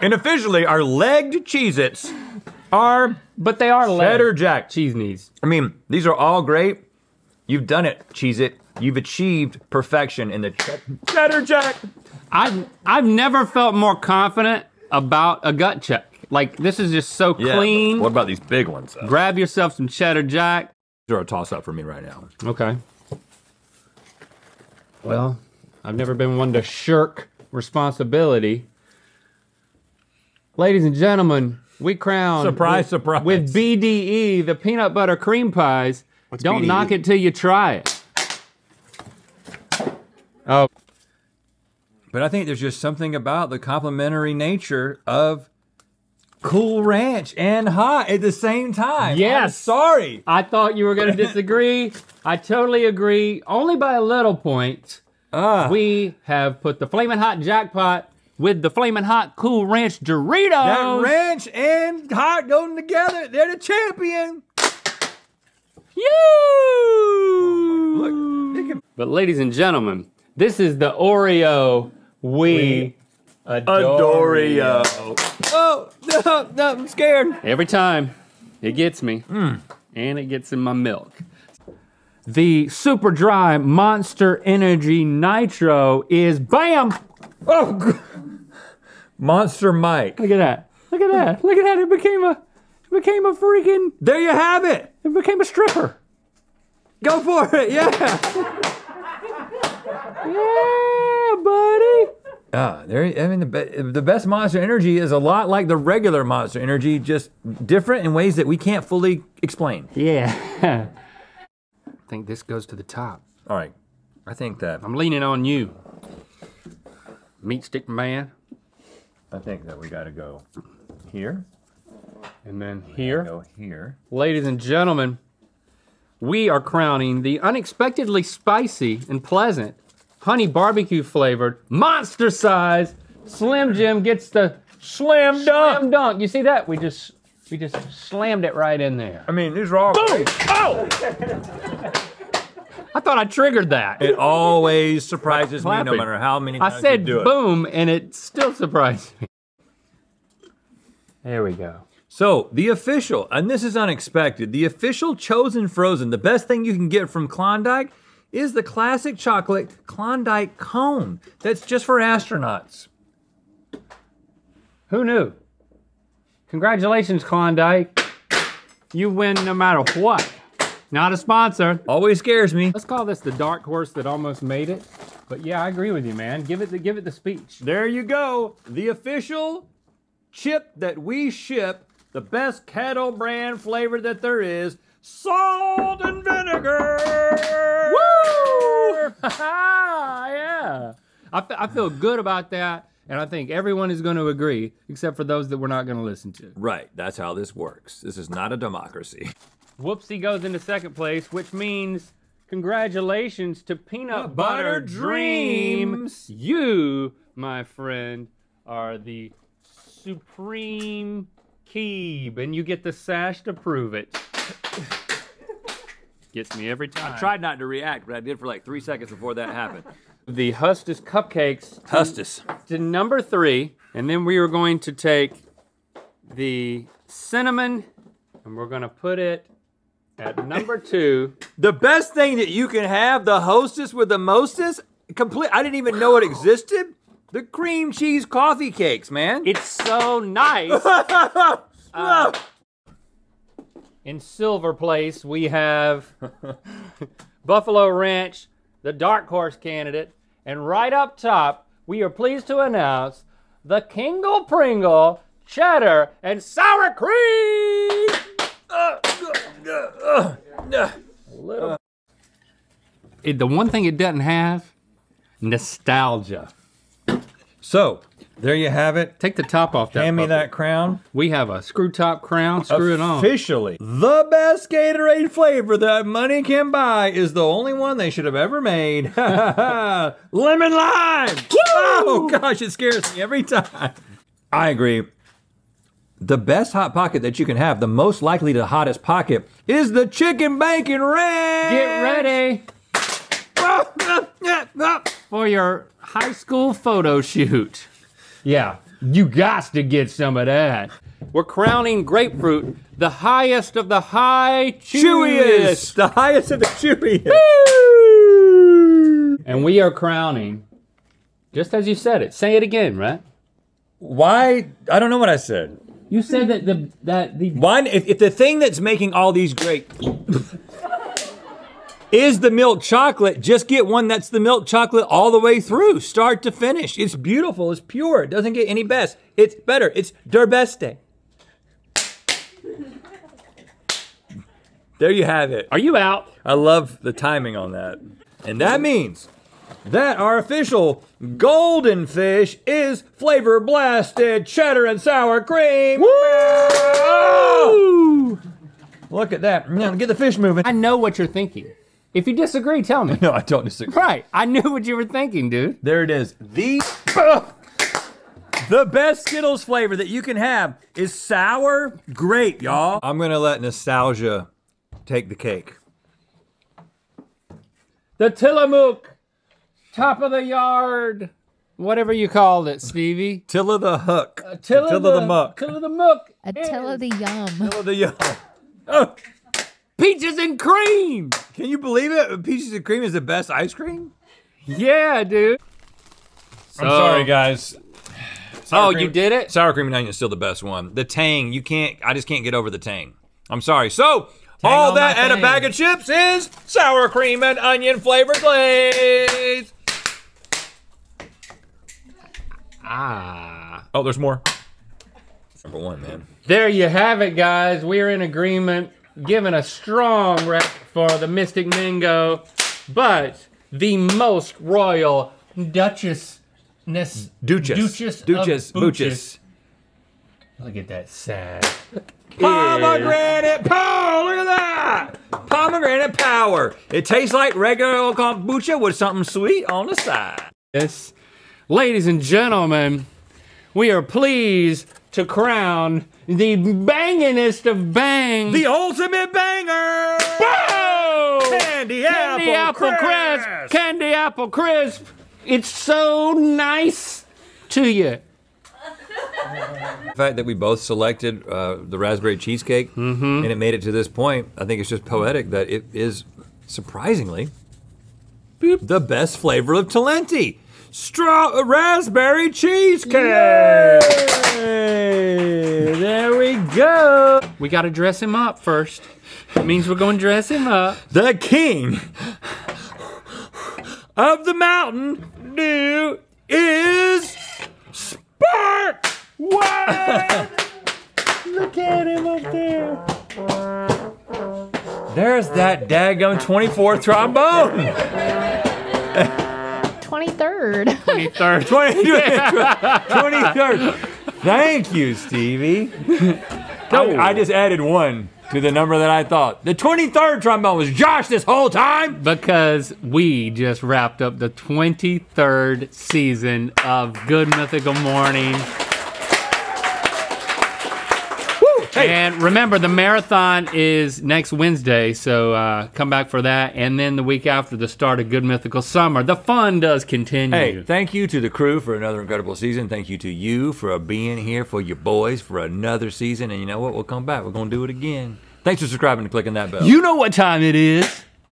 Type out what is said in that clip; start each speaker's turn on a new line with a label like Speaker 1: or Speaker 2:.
Speaker 1: And officially, our legged Cheez-Its are
Speaker 2: But they are
Speaker 1: Cheddar
Speaker 2: lead.
Speaker 1: Jack.
Speaker 2: cheese knees.
Speaker 1: I mean, these are all great. You've done it, Cheez-It. You've achieved perfection in the Ch- Cheddar Jack.
Speaker 2: I've I've never felt more confident about a gut check. Like this is just so clean.
Speaker 1: What about these big ones? Though?
Speaker 2: Grab yourself some cheddar jack.
Speaker 1: These are a toss-up for me right now.
Speaker 2: Okay. Well, I've never been one to shirk responsibility. Ladies and gentlemen, we crown
Speaker 1: Surprise,
Speaker 2: with,
Speaker 1: surprise.
Speaker 2: with BDE the peanut butter cream pies. Don't
Speaker 1: BDE?
Speaker 2: knock it till you try it. Oh,
Speaker 1: But I think there's just something about the complementary nature of Cool Ranch and hot at the same time. I'm
Speaker 2: Yes.
Speaker 1: sorry.
Speaker 2: I thought you were going to disagree. I totally agree, only by a little point.
Speaker 1: Ah,
Speaker 2: We have put the flaming Hot Jackpot with the flaming Hot Cool Ranch Doritos.
Speaker 1: that ranch and hot going together. They're the champion.
Speaker 2: You!
Speaker 1: Look, can
Speaker 2: But ladies and gentlemen, this is the Oreo we adore.
Speaker 1: Oh, no, no, I'm scared.
Speaker 2: Every time it gets me, hmm. and it gets in my milk. The super dry Monster Energy Nitro is bam!
Speaker 1: Oh, g- Monster Mike.
Speaker 2: Look at that! Look at that! Look at that! It became a, it became a freaking,
Speaker 1: There you have it.
Speaker 2: it became a stripper.
Speaker 1: Go for it. Yeah.
Speaker 2: Yeah, buddy.
Speaker 1: Ah, there. I mean, the, the best Monster Energy is a lot like the regular Monster Energy, just different in ways that we can't fully explain.
Speaker 2: Yeah. I think this goes to the top.
Speaker 1: All right, I think that
Speaker 2: I'm leaning on you. Meat stick man.
Speaker 1: I think that we got to go here.
Speaker 2: And then here.
Speaker 1: Go here.
Speaker 2: Ladies and gentlemen, we are crowning the unexpectedly spicy and pleasant honey barbecue flavored monster size Slim Jim gets the
Speaker 1: Slam dunk.
Speaker 2: slam dunk. You see that? We just we just slammed it right in there.
Speaker 1: I mean, these are all.
Speaker 2: Oh! I thought I triggered that.
Speaker 1: It always surprises me, no matter how many times
Speaker 2: I
Speaker 1: you
Speaker 2: said
Speaker 1: do it.
Speaker 2: boom and it still surprised me. There we go.
Speaker 1: So, the official, and this is unexpected, the official chosen frozen, the best thing you can get from Klondike is the classic chocolate Klondike cone. That's just for astronauts.
Speaker 2: Who knew? Congratulations, Klondike. You win no matter what. Not a sponsor.
Speaker 1: Always scares me.
Speaker 2: Let's call this the dark horse that almost made it. But yeah, I agree with you, man. Give it the give it the speech.
Speaker 1: There you go. The official chip that we ship, the best kettle brand flavor that there is, salt and vinegar.
Speaker 2: Woo! yeah. I, I feel good about that, and I think everyone is going to agree, except for those that we're not going to listen to.
Speaker 1: Right, that's how this works. This is not a democracy.
Speaker 2: Whoopsie goes into second place, which means congratulations to Peanut Butter,
Speaker 1: Butter
Speaker 2: Dreams.
Speaker 1: Dreams.
Speaker 2: You, my friend, are the supreme Keeb, and you get the sash to prove it. Gets me every time.
Speaker 1: I tried not to react, but I did for like three seconds before that happened.
Speaker 2: the Hostess cupcakes
Speaker 1: Hostess.
Speaker 2: to number three, and then we are going to take the cinnamon, and we're going to put it at number two.
Speaker 1: The best thing that you can have, the hostess with the mostest, complete. I didn't even know it existed. The cream cheese coffee cakes, man.
Speaker 2: It's so nice. Uh, in silver place, we have Buffalo Ranch, the dark horse candidate, and right up top, we are pleased to announce the Kingle Pringle cheddar and sour cream. Little- It- the one thing it doesn't have, nostalgia.
Speaker 1: So there you have it.
Speaker 2: Take the top off that.
Speaker 1: Hand me
Speaker 2: puppy.
Speaker 1: that crown.
Speaker 2: We have a screw top crown. Screw it on.
Speaker 1: Officially, the best Gatorade flavor that money can buy is the only one they should have ever made. Lemon lime. Oh gosh, it scares me every time. I agree. The best hot pocket that you can have, the most likely the hottest pocket, is the chicken bacon ranch.
Speaker 2: Get ready ah, ah, ah, for your high school photo shoot. Yeah, You got to get some of that. We're crowning grapefruit the highest of the high chewiest.
Speaker 1: Chewiest, the highest of the chewiest.
Speaker 2: And we are crowning, just as you said it. Say it again, right?
Speaker 1: Why? I don't know what I said.
Speaker 2: You said that the that the
Speaker 1: Why? If, if the thing that's making all these great is the milk chocolate, just get one that's the milk chocolate all the way through, start to finish. It's beautiful. It's pure. It doesn't get any best. It's better. It's der beste. There you have it.
Speaker 2: Are you out?
Speaker 1: I love the timing on that. And that means that our official golden fish is flavor blasted cheddar and sour cream. Woo! Ah! Look at that. Now get the fish moving.
Speaker 2: I know what you're thinking. If you disagree, tell me.
Speaker 1: No, I don't disagree.
Speaker 2: Right. I knew what you were thinking, dude.
Speaker 1: There it is. The the best Skittles flavor that you can have is sour grape, y'all. I'm gonna let nostalgia take the cake.
Speaker 2: The Tillamook, top of the yard, whatever you called it, Stevie.
Speaker 1: Tilla the hook.
Speaker 2: Tilla,
Speaker 1: Tilla the muck.
Speaker 2: Tilla the muck.
Speaker 3: Attila the Yum.
Speaker 1: Tilla the yo. Oh,
Speaker 2: Peaches and cream.
Speaker 1: can you believe it? Peaches and cream is the best ice cream.
Speaker 2: Yeah, dude.
Speaker 1: I'm sorry, guys.
Speaker 2: Oh, you did it?
Speaker 1: Sour cream and onion is still the best one. The tang, you can't. I just can't get over the tang. I'm sorry. So all that
Speaker 2: my
Speaker 1: and a bag of chips is sour cream and onion flavored glaze.
Speaker 2: Ah.
Speaker 1: Oh, there's more. Number one, man.
Speaker 2: There you have it, guys. We're in agreement, giving a strong rep for the Mystic Mingo, but the most royal Duchessness.
Speaker 1: Duchess.
Speaker 2: Duchess.
Speaker 1: Duchess. Duchess.
Speaker 2: Look at that sad.
Speaker 1: Pomegranate power! Look at that! Pomegranate power. It tastes like regular old kombucha with something sweet on the side.
Speaker 2: Yes. Ladies and gentlemen, we are pleased to crown the bangingest of bangs.
Speaker 1: The ultimate banger!
Speaker 2: Whoa!
Speaker 1: Candy,
Speaker 2: Candy
Speaker 1: apple,
Speaker 2: apple crisp. Candy apple crisp. It's so nice to you.
Speaker 1: The fact that we both selected uh, the raspberry cheesecake and it made it to this point, I think it's just poetic that it is surprisingly boop, the best flavor of Talenti. Straw raspberry cheesecake.
Speaker 2: There we go. We got to dress him up first. It means we're going to dress him up.
Speaker 1: The king of the Mountain Dew is Spark.
Speaker 2: What? Look at him up there.
Speaker 1: There's that daggum 24th trombone.
Speaker 3: 23rd.
Speaker 2: 23rd.
Speaker 1: 20, 23rd. Thank you, Stevie. I, I just added one to the number that I thought. The 23rd trombone was Josh this whole time.
Speaker 2: Because we just wrapped up the 23rd season of Good Mythical Morning.
Speaker 1: Hey.
Speaker 2: And remember, the marathon is next Wednesday, so uh, come back for that. And then the week after, the start of Good Mythical Summer. The fun does continue.
Speaker 1: Hey, thank you to the crew for another incredible season. Thank you to you for being here for your boys for another season. And you know what? We'll come back. We're going to do it again. Thanks for subscribing and clicking that bell.
Speaker 2: You know what time it is.